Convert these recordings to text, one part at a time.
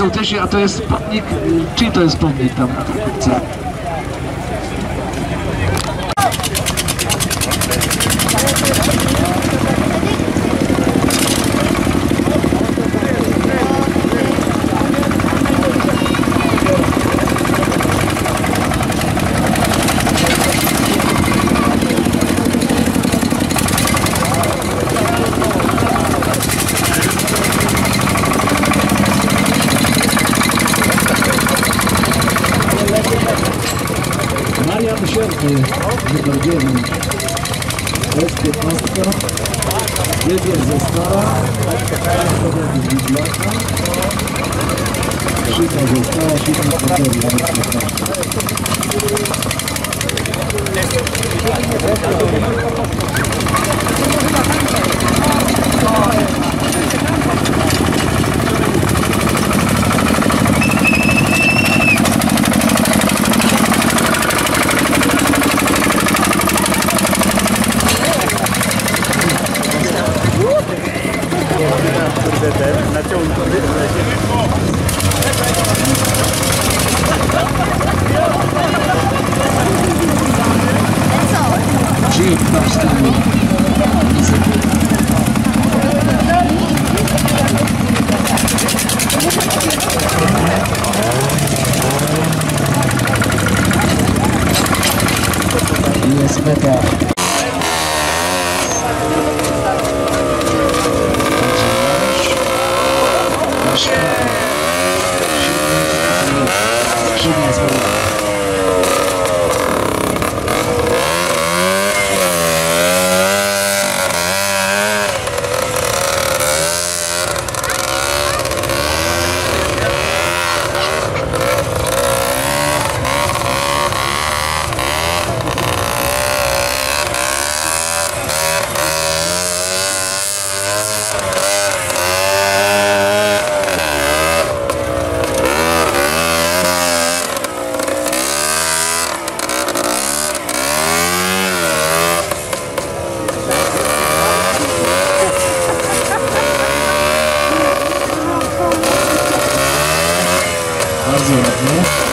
Panie sołtysie, a to jest pomnik, czyj to jest pomnik tam na tym kupce? będzie zestawa, szyba została, szyba Brasil, né?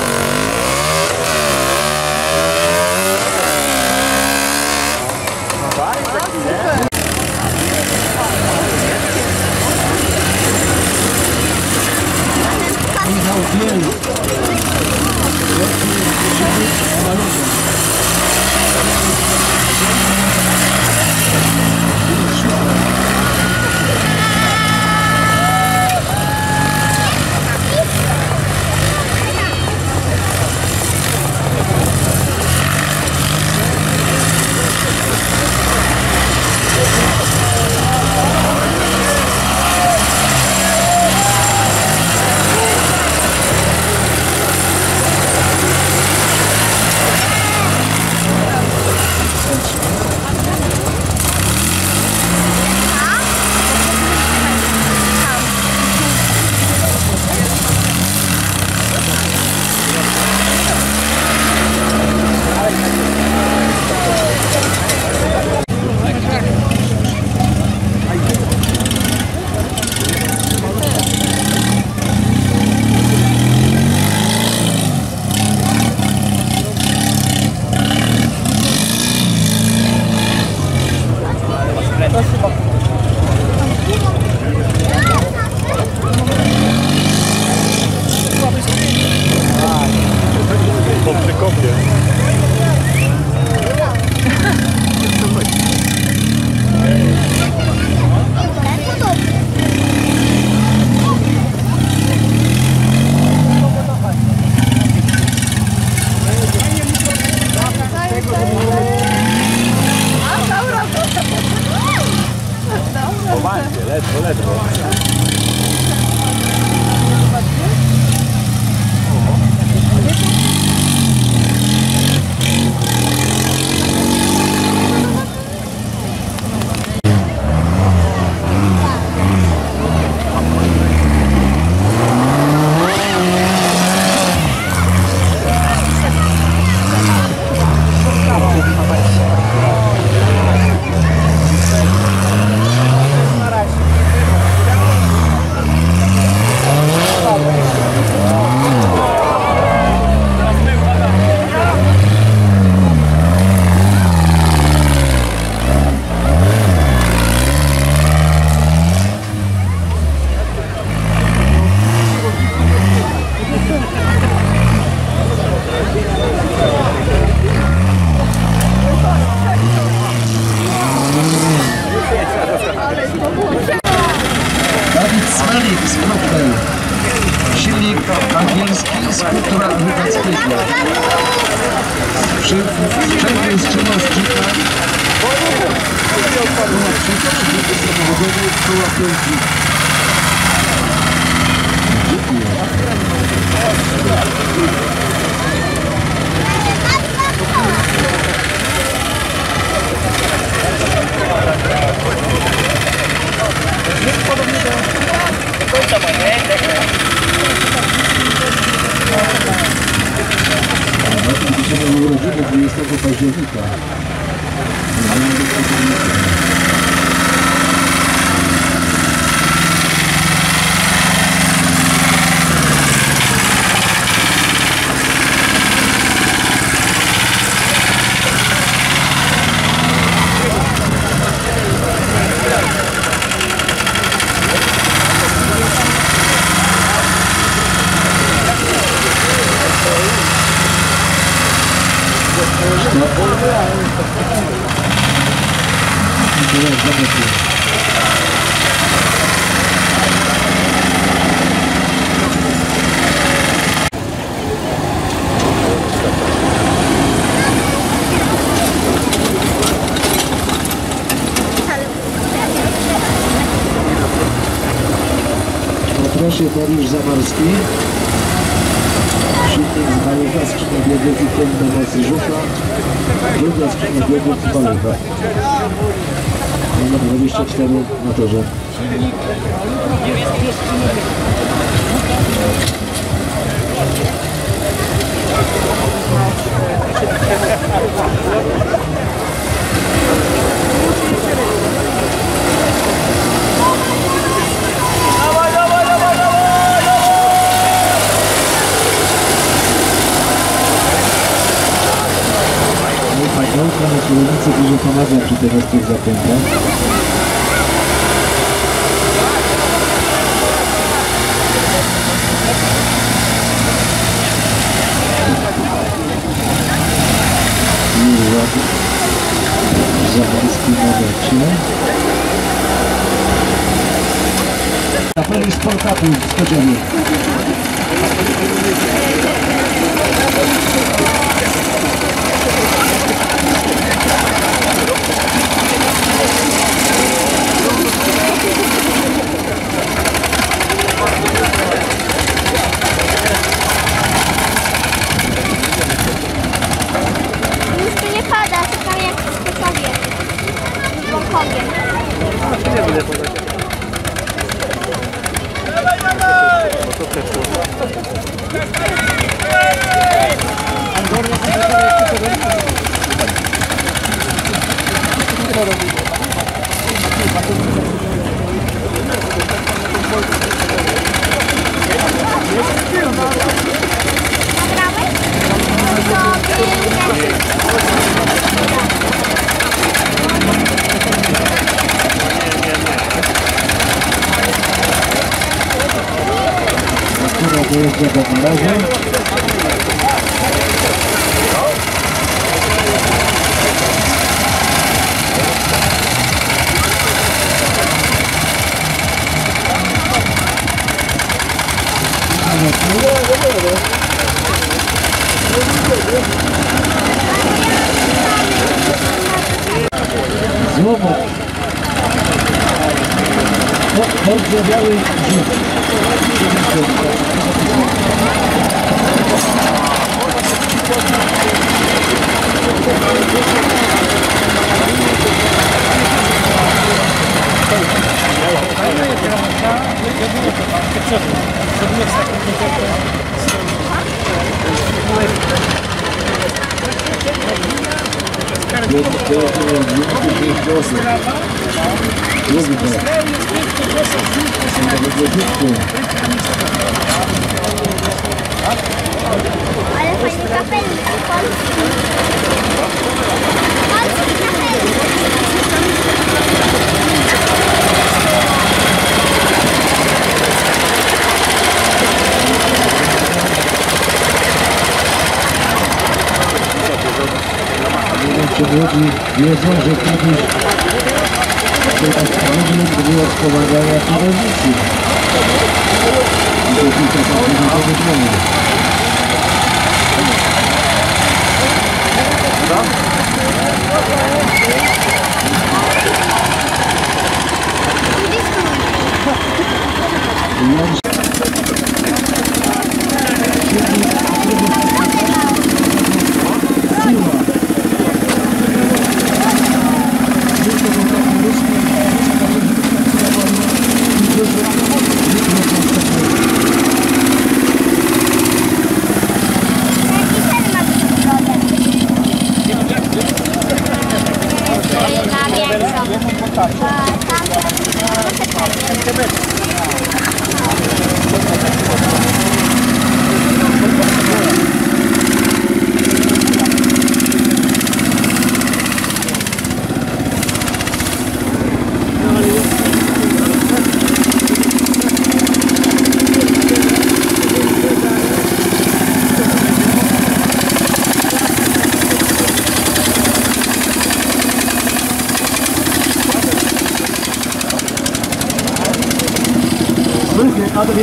Proszę Dariusz Zamarski. Balucha, skrzynia biegów i pełna mocy żucha. Druga skrzynia biegów z Balucha. Numer 24 na torze. No i Pańka na kierownicy dużo pomaga przy tych ostrych zakrętach. Miła Zamarski na mecie. Apel Sport Cupu w Skoczeniu. jeździe do należy. Znowu. Dobrze biały dziób. Eu tenho um livro que tem 12. 12 anos. Olha, faz o capelinho. olha olha de vias objetivos Operator Management Wyłok pomagania i rozliczy. Widowiska są wyżej powyżej.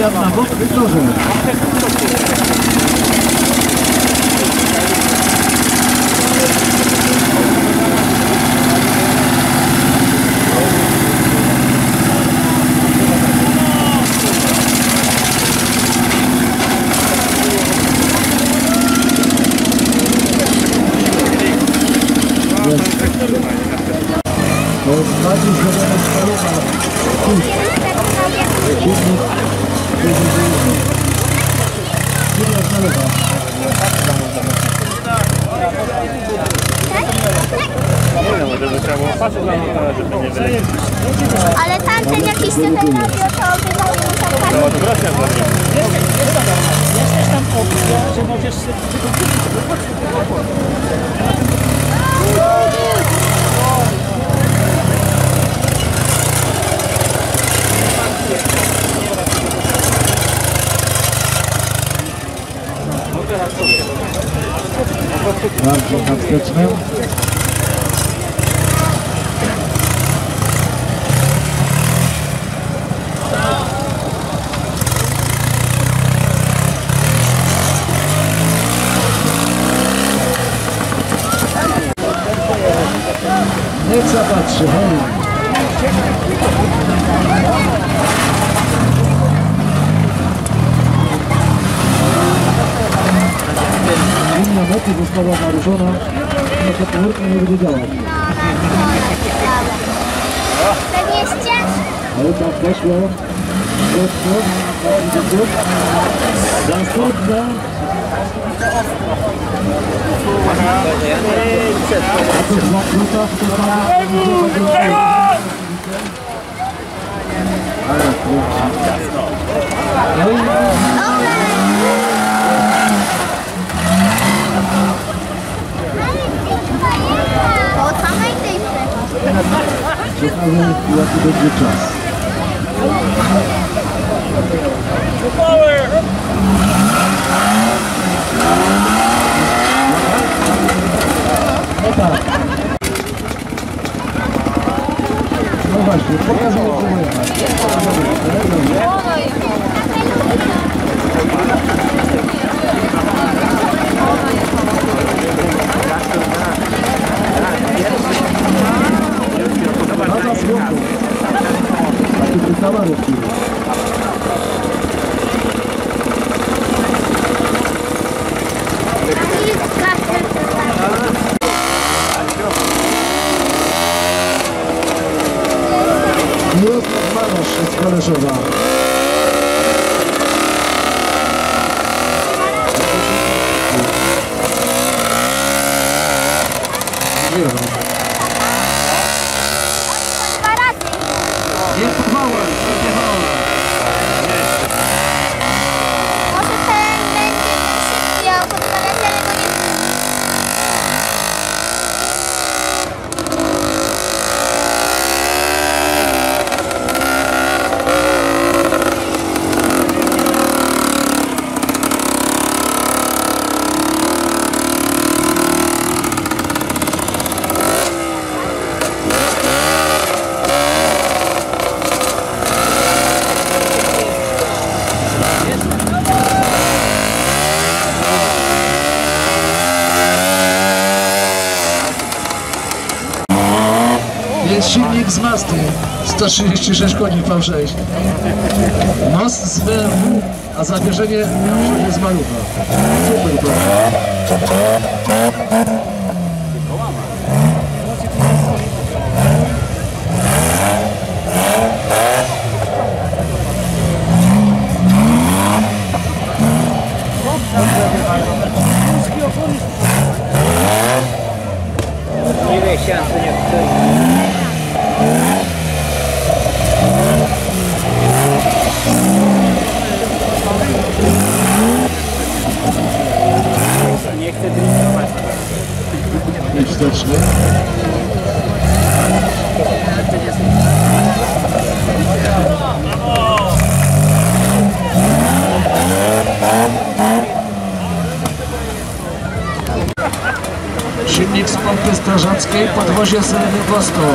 Ja, dat is boven. Niech zapatrzy, hej. Linia mety została naruszona, no to komórka nie będzie działać. Pewnie jest ciężki. Ale tak weszło. Weszło. Zastępna. To to tam Ale kurczę. Power! aguentar. Não vai ser, por causa do Tamam, 你又卖了十车了是吧 silnik z masty. 136 koni V6. Most z BMW, a zabierzenie z Malucha. Super to. точно. Щитник спорту Стражацької подвожжя середини пластового.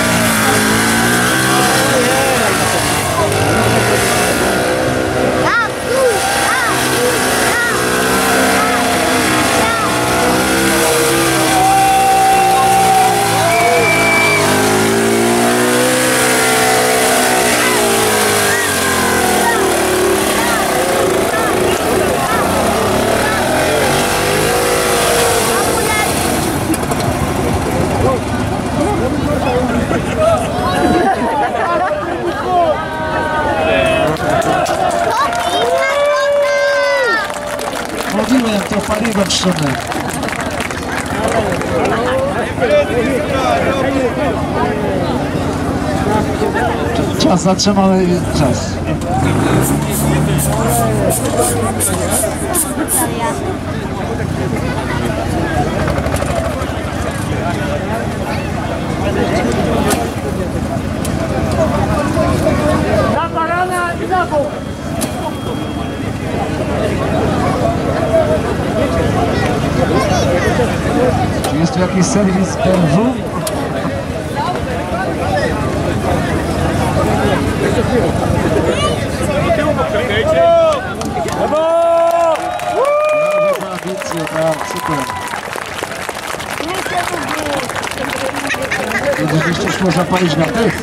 Mówiłem, to paliwo trzone. Czas, zatrzymamy czas. Na barana i na bok! Czy jest tu jakiś serwis tak, super. Będziesz jeszcze szło zapalić na tych.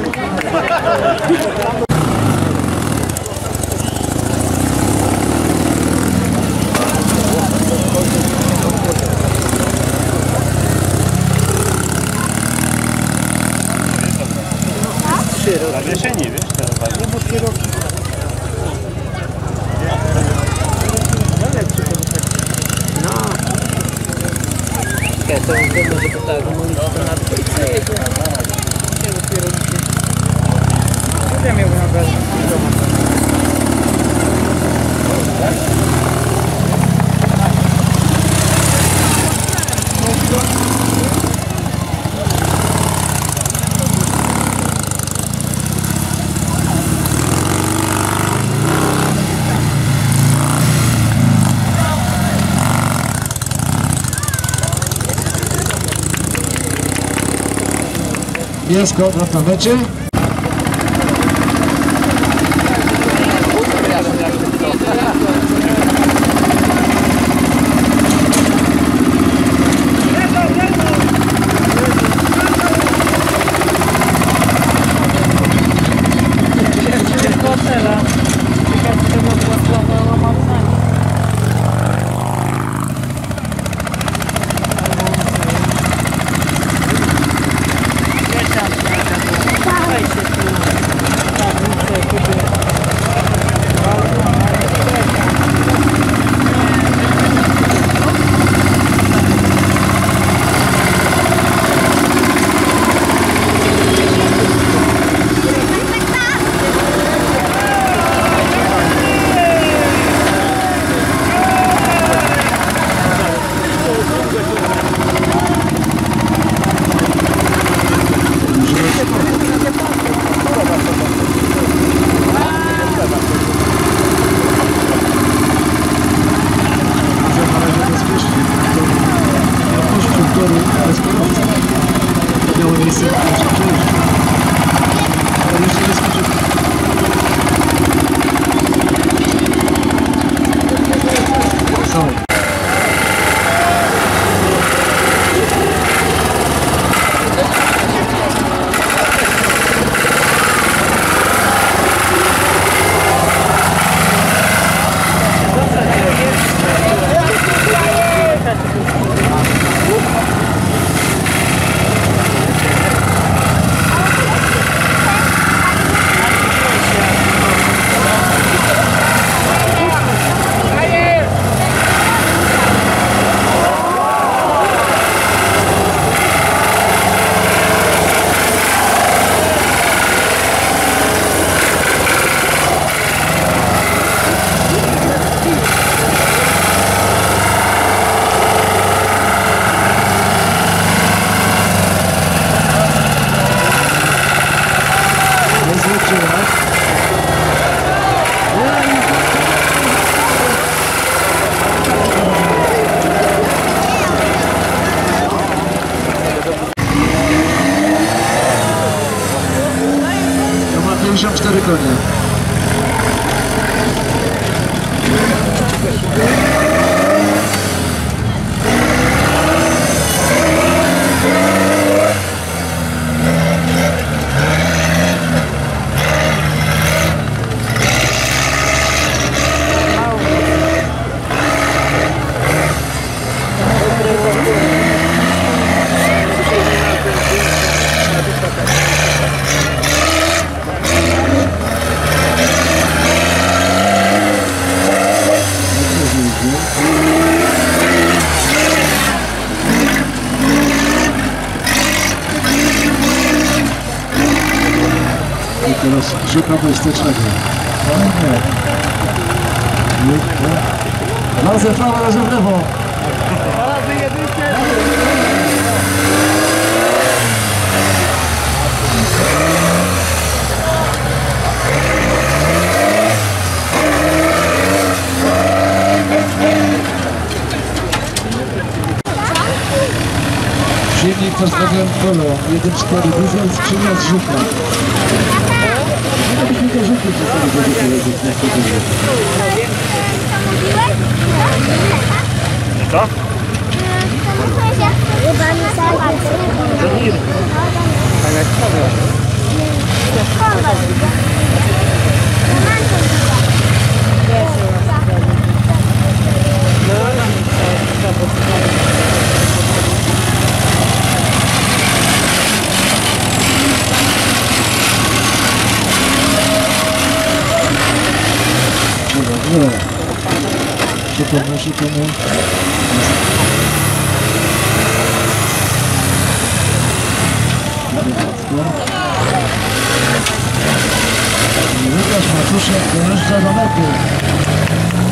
to wiemy, tak, mówić to na policję jedzie. Nie na razie Thank you. Niebiesko na planecie. Teraz szuka bezpiecznego. O nie. Nie, nie. Razem prawo, razem lewo. Silnik pozbawiam polo, 1.4 diesel, skrzynia Что? Yes, sir. No, no, no. Voilà. J'ai pas bon, j'ai pas bon. Je vais toucher, je vais je vais je vais